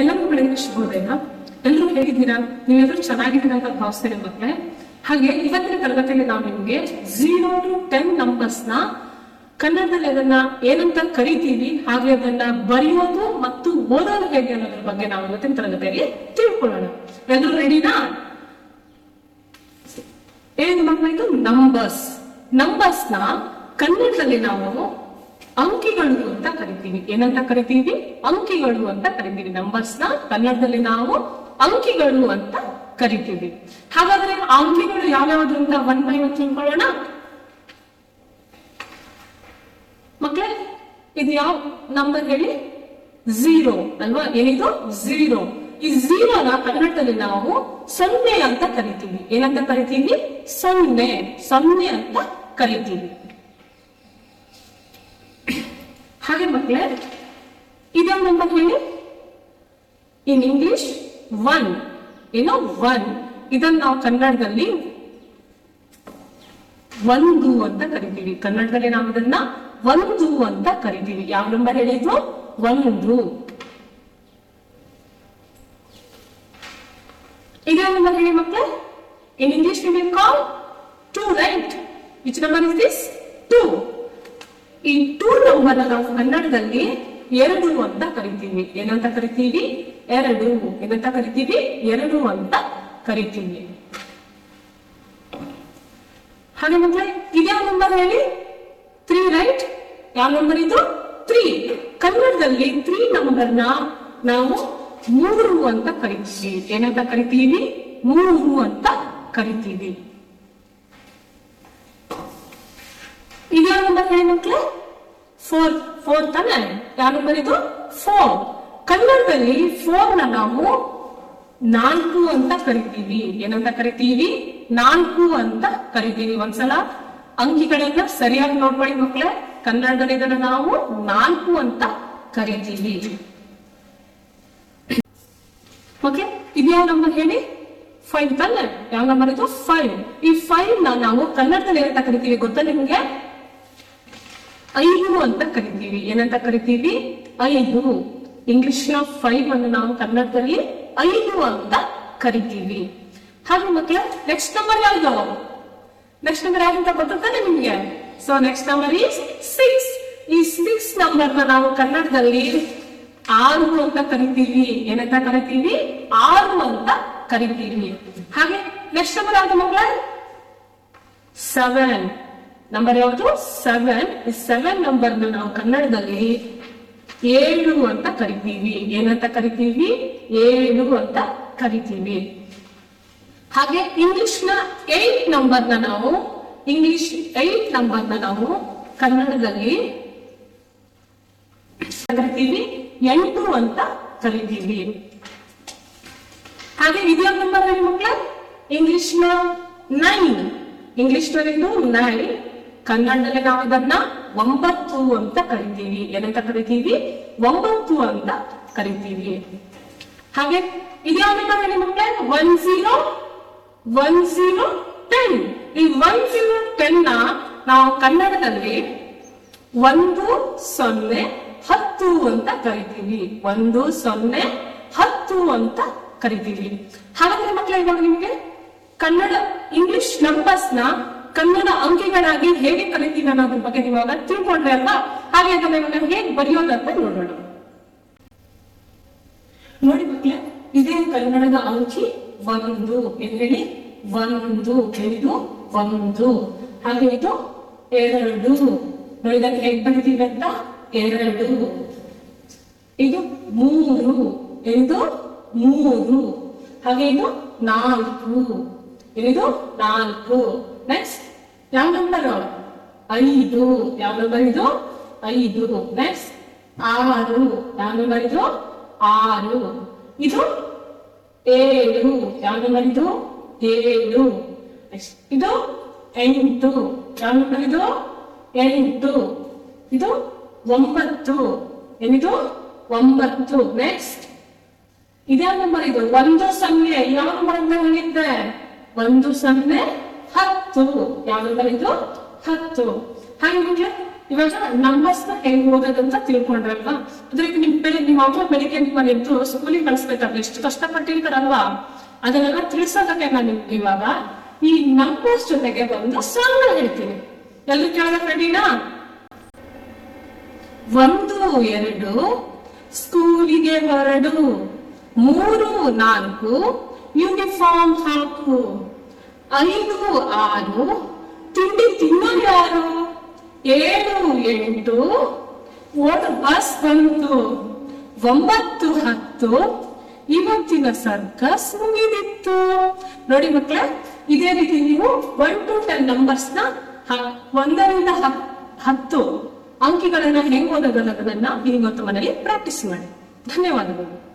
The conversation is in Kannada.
ಎಲ್ಲರಿಗೂ ಬೆಳಗಿನ ಶುಭೋದಯ ಎಲ್ಲರೂ ಹೇಗಿದ್ದೀರಾ? ನೀವೆಲ್ಲರೂ ಚೆನ್ನಾಗಿದ್ದೀರಾ ಅಂತ ಭಾವಿಸ್ತೇನೆ ಮಕ್ಕಳೇ. ಹಾಗೆ ಇವತ್ತಿನ ತರಗತಿಯಲ್ಲಿ ನಾವು ನಿಮ್ಗೆ ಝೀರೋ ಟು ಟೆನ್ ನಂಬರ್ಸ್ನ ಕನ್ನಡದಲ್ಲಿ ಅದನ್ನ ಏನಂತ ಕರಿತೀವಿ, ಹಾಗೆ ಅದನ್ನ ಬರೆಯೋದು ಮತ್ತು ಓದೋದು ಹೇಗೆ ಅನ್ನೋದ್ರ ಬಗ್ಗೆ ನಾವು ಇವತ್ತಿನ ತರಗತಿಯಲ್ಲಿ ತಿಳ್ಕೊಳ್ಳೋಣ. ಎಲ್ಲರೂ ರೆಡಿನಾ ಏನು ಮಕ್ಕಳು ನಂಬರ್ಸ್ ನಂಬರ್ಸ್ನ ಕನ್ನಡದಲ್ಲಿ ನಾವು ಅಂಕಿಗಳು ಅಂತ ಕರಿತೀವಿ. ಏನಂತ ಕರಿತೀವಿ? ಅಂಕಿಗಳು ಅಂತ ಕರಿತೀವಿ. ನಂಬರ್ಸ್ನ ಕನ್ನಡದಲ್ಲಿ ನಾವು ಅಂಕಿಗಳು ಅಂತ ಕರಿತೀವಿ. ಹಾಗಾದ್ರೆ ಅಂಕಿಗಳು ಯಾವ್ಯಾವ್ದು ಅಂತ ಒನ್ ಬೈ ಒನ್ ತಿಳ್ಕೊಳ್ಳೋಣ? ಮಕ್ಕಳೇ ಇದು ಯಾವ ನಂಬರ್ ಹೇಳಿ? ಝೀರೋ ಅಲ್ವಾ? ಏನಿದು? ಝೀರೋ ಈ ಝೀರೋನ ಕನ್ನಡದಲ್ಲಿ ನಾವು ಸೊನ್ನೆ ಅಂತ ಕರಿತೀವಿ. ಏನಂತ ಕರಿತೀವಿ? ಸೊನ್ನೆ. ಸೊನ್ನೆ ಅಂತ ಕರಿತೀವಿ. ಹಾಗೆ ಮಕ್ಕಳೇ ಇದೊಂದು ನಂಬರ್ ಹೇಳಿ? ಇನ್ ಇಂಗ್ಲಿಷ್ ಒನ್ ಏನೋ ಒನ್ ಇದನ್ನ ನಾವು ಕನ್ನಡದಲ್ಲಿ ಒಂದು ಅಂತ ಕರಿತೀವಿ. ಕನ್ನಡದಲ್ಲಿ ನಾವು ಇದನ್ನ ಒಂದು ಅಂತ ಕರಿತೀವಿ. ಯಾವ ನಂಬರ್ ಹೇಳಿದ್ರು ಒಂದು. ಇದೇ ನಂಬರ್ ಹೇಳಿ ಮಕ್ಕಳೇ in English we will call two right which number is this two ಈ ಟೂ ನಂಬರ್ ನಾವು ಕನ್ನಡದಲ್ಲಿ ಎರಡು ಅಂತ ಕರಿತೀವಿ. ಏನಂತ ಕರಿತೀವಿ? ಎರಡು. ಏನಂತ ಕರಿತೀವಿ? ಎರಡು ಅಂತ ಕರಿತೀವಿ. ಹಾಗೆ ಮಕ್ಕಳೇ ಇದ್ಯಾವ ನಂಬರ್ ಹೇಳಿ ತ್ರೀ ರೈಟ್ ಯಾವ ನಂಬರ್ ಇದು? ತ್ರೀ ಕನ್ನಡದಲ್ಲಿ ತ್ರೀ ನಂಬರ್ನ ನಾವು ಮೂರು ಅಂತ ಕರಿತೀವಿ. ಏನಂತ ಕರಿತೀವಿ? ಮೂರು ಅಂತ ಕರಿತೀವಿ. ಇದ್ಯಾವ ನಂಬರ್ ಹೇಳಿ ಮಕ್ಕಳೇ. ಫೋರ್ ಫೋರ್ ತಾನೆ? ಯಾವ ಬರೀದು ಫೋರ್ ಕನ್ನಡದಲ್ಲಿ ಫೋರ್ನ ನಾವು ನಾಲ್ಕು ಅಂತ ಕರಿತೀವಿ. ಏನಂತ ಕರಿತೀವಿ? ನಾಲ್ಕು ಅಂತ ಕರಿತೀವಿ. ಒಂದ್ಸಲ ಅಂಕಿಗಳನ್ನ ಸರಿಯಾಗಿ ನೋಡ್ಕೊಳ್ಳಿ ಮಕ್ಕಳೇ. ಕನ್ನಡದಲ್ಲಿ ಇದನ್ನ ನಾವು ನಾಲ್ಕು ಅಂತ ಕರಿತೀವಿ. ಓಕೆ ಇದ್ಯಾವ ನಂಬರ್ ಹೇಳಿ? ಫೈವ್ ತಾನೆ? ಯಾವ ನಂಬರ್ ಇದು? ಫೈವ್ ಈ ಫೈವ್ನ ನಾವು ಕನ್ನಡದಲ್ಲಿ ಏನಂತ ಕರಿತೀವಿ ಗೊತ್ತಾ ನಿಮ್ಗೆ? ಐದು ಅಂತ ಕರಿತೀವಿ. ಏನಂತ ಕರಿತೀವಿ? ಐದು. ಇಂಗ್ಲಿಷ್ನ ಫೈವ್ ಅನ್ನು ನಾವು ಕನ್ನಡದಲ್ಲಿ ಐದು ಅಂತ ಕರಿತೀವಿ. ಹಾಗೆ ಮಕ್ಕಳ ನೆಕ್ಸ್ಟ್ ನಂಬರ್ ಯಾವ್ದು? ನೆಕ್ಸ್ಟ್ ನಂಬರ್ ಯಾವ್ದು ಅಂತ ಗೊತ್ತಾನೆ ನಿಮ್ಗೆ? So next number is six ಈ ಸಿಕ್ಸ್ ನಂಬರ್ನ ನಾವು ಕನ್ನಡದಲ್ಲಿ ಆರು ಅಂತ ಕರಿತೀವಿ. ಏನಂತ ಕರಿತೀವಿ? ಆರು ಅಂತ ಕರಿತೀವಿ. ಹಾಗೆ ನೆಕ್ಸ್ಟ್ ನಂಬರ್ ಯಾವ್ದು ಮಕ್ಕಳ ಸೆವೆನ್ ನಂಬರ್ ಯಾವುದು? ಸೆವೆನ್ ಈ ಸೆವೆನ್ ನಂಬರ್ ನಾವು ಕನ್ನಡದಲ್ಲಿ ಏಳು ಅಂತ ಕರಿತೀವಿ. ಏನಂತ ಕರಿತೀವಿ? ಏಳು ಅಂತ ಕರಿತೀವಿ. ಹಾಗೆ ಇಂಗ್ಲಿಷ್ನ ಏಟ್ ನಂಬರ್ನ ನಾವು ಇಂಗ್ಲಿಷ್ ಏಟ್ ನಂಬರ್ನ ನಾವು ಕನ್ನಡದಲ್ಲಿ ಕರಿತೀವಿ. ಎಂಟು ಅಂತ ಕರಿತೀವಿ. ಹಾಗೆ ಇದ್ಯಾವ ನಂಬರ್ ಮಕ್ಕಳ ಇಂಗ್ಲಿಷ್ನ ನೈನ್ ಇಂಗ್ಲಿಷ್ನಲ್ಲಿ ನೈನ್ ಕನ್ನಡದಲ್ಲಿ ನಾವು ಇದನ್ನ ಒಂಬತ್ತು ಅಂತ ಕರಿತೀವಿ. ಏನಂತ ಕರಿತೀವಿ? ಒಂಬತ್ತು ಅಂತ ಕರಿತೀವಿ. ಹಾಗೆ ಇದ್ಯಾವ್ದು ಮಕ್ಕಳೇ? One zero one zero ten ಈ ಒನ್ ಜೀರೋ ಟೆನ್ನ ನಾವು ಕನ್ನಡದಲ್ಲಿ ಒಂದು ಸೊನ್ನೆ ಹತ್ತು ಅಂತ ಕರಿತೀವಿ. ಒಂದು ಸೊನ್ನೆ ಹತ್ತು ಅಂತ ಕರಿತೀವಿ. ಹಾಗಾದ್ರೆ ಮಕ್ಕಳೇ ಇವಾಗ ನಿಮ್ಗೆ ಕನ್ನಡ ಇಂಗ್ಲಿಷ್ ನಂಬರ್ಸ್ನ ಕನ್ನಡ ಅಂಕಿಗಳಾಗಿ ಹೇಗೆ ಕಲಿತೀನಿ ಅನ್ನೋದ್ರ ಬಗ್ಗೆ ನೀವಾಗ ತಿಳ್ಕೊಂಡ್ರೆ ಅಲ್ವಾ? ಹಾಗೆ ಅದನ್ನ ಇವಾಗ ಹೇಗೆ ಬರೆಯೋದಂತ ನೋಡೋಣ. ನೋಡಿ ಮಕ್ಕಳೇ ಇದೇ ಕನ್ನಡದ ಅಂಕಿ ಒಂದು ಎಂದು ಹೇಳಿ? ಒಂದು ಇದು ಒಂದು. ಹಾಗೆ ಇದು ಎರಡು. ನೋಡಿದಾಗ ಹೇಗ್ ಬರೀತೀವಿ ಅಂತ? ಎರಡು. ಇದು ಮೂರು. ಇದು ಮೂರು. ಹಾಗೆ ಇದು ನಾಲ್ಕು. ಇದು ನಾಲ್ಕು. ನೆಕ್ಸ್ಟ್ ಯಾವ ನಂಬರ್ ಐದು. ಯಾವ ನಂಬರ್ ಇದು? ಐದು. ನೆಕ್ಸ್ಟ್ ಆರು. ಯಾವ ನಂಬರ್ ಇದು? ಆರು. ಇದು ಏಳು. ಯಾವ ನಂಬರ್ ಇದು? ಏಳು. ನೆಕ್ಸ್ಟ್ ಇದು ಎಂಟು. ಯಾವ ನಂಬರ್ ಇದು? ಎಂಟು. ಇದು ಒಂಬತ್ತು. ಏನಿದು? ಒಂಬತ್ತು. ನೆಕ್ಸ್ಟ್ ಇದ್ಯಾವ ನಂಬರ್ ಇದು. ಒಂದು ಸೊನ್ನೆ. ಯಾವ ನಂಬರ್ ಅಂತ ಹೇಳಿದ್ದೆ? ಒಂದು ಸೊನ್ನೆ. ಹತ್ತು ಯಾವ್ದ್ರಿಂದ ಇದು ಹತ್ತು ಹಾಗೆ ನಿಮ್ಗೆ ಇವಾಗ ನಂಬರ್ಸ್ನ ಹೆಂಗ್ ಓದೋದಂತ ತಿಳ್ಕೊಂಡ್ರಲ್ವಾ ಅದ್ರ ನಿಮ್ ಬೆಳೆ ನಿಮ್ಮ ಅಮ್ಮ ಬೆಳಿಗ್ಗೆ ನಿಮ್ಮನ್ನ ಎದ್ದು ಸ್ಕೂಲಿಗೆ ಕಳಿಸ್ಬೇಕಾದ್ರೆ ಎಷ್ಟು ಕಷ್ಟಪಟ್ಟಿರ್ತಾರಲ್ವಾ ಅದನ್ನೆಲ್ಲ ತಿಳಿಸೋದಕ್ಕೆ ನಾನು ನಿಮ್ಗೆ ಇವಾಗ ಈ ನಂಬರ್ಸ್ ಜೊತೆಗೆ ಒಂದು ಸಾಂಗ್ ಹೇಳ್ತೀನಿ ಎಲ್ರು ಕೇಳೋದಕ್ಕೆ ರೆಡಿನಾ ಒಂದು ಎರಡು ಸ್ಕೂಲಿಗೆ ಹೊರಡು ಮೂರು ನಾಲ್ಕು ಯೂನಿಫಾರ್ಮ್ ಹಾಕು ಐದು ಆರು, ತಿಂಡಿ ತಿನ್ನೋದು ಯಾರು? ಏಳು, ಎಂಟು ಓಟ್ ಬಸ್ ಬಂತು. ಒಂಬತ್ತು ಹತ್ತು, ಇವತ್ತಿನ ಸರ್ಕಸ್ ಮುಗಿದಿತ್ತು. ನೋಡಿ ಮಕ್ಕಳ, ಇದೇ ರೀತಿ ನೀವು ಒನ್ ಟು ಟೆನ್ ನಂಬರ್ಸ್ನ ಒಂದರಿಂದ ಹತ್ತು ಅಂಕಿಗಳನ್ನ ಹೆಂಗ್ ಓದೋದನ್ನ ನೀವು ಇವತ್ತು ಮನೆಯಲ್ಲಿ ಪ್ರಾಕ್ಟೀಸ್ ಮಾಡಿ. ಧನ್ಯವಾದಗಳು.